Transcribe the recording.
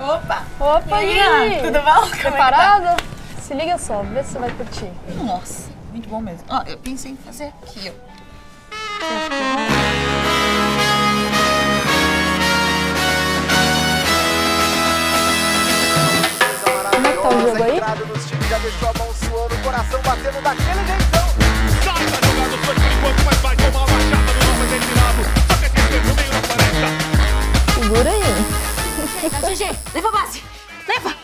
Opa! Opa, E aí, tudo bom? É tá? Preparada? Se liga só, vê se você vai curtir. Nossa, muito bom mesmo. Ó, eu pensei em fazer aqui, ó. Como é que tá o jogo aí? Entrado nos times, já deixou a mão suando, o coração batendo daquele jeitão. Sai da jogada, foi por enquanto, mas vai tomar uma chata do Nova retirado. Só que tem que no meio da floresta. Segura aí. Tá, GG, leva a base. Leva!